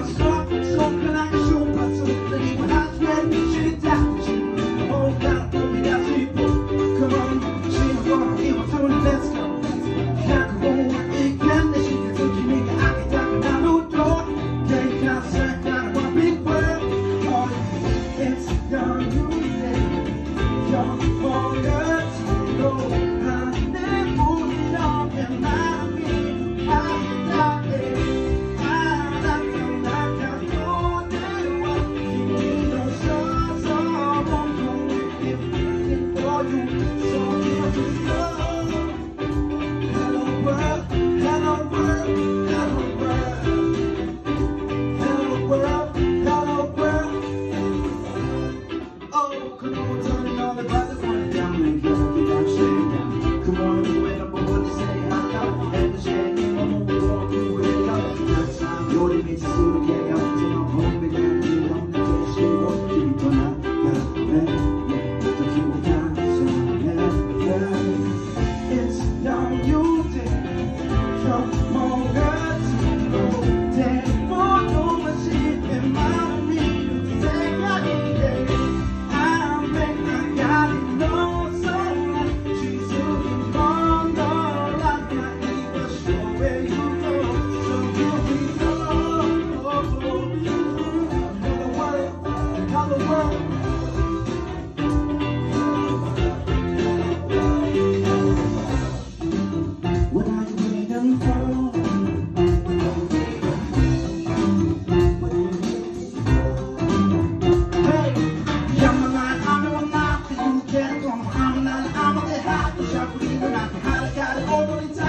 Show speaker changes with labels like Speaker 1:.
Speaker 1: God's Turning all the brothers wanna come and get the dark shade Africa, I gotta all. to the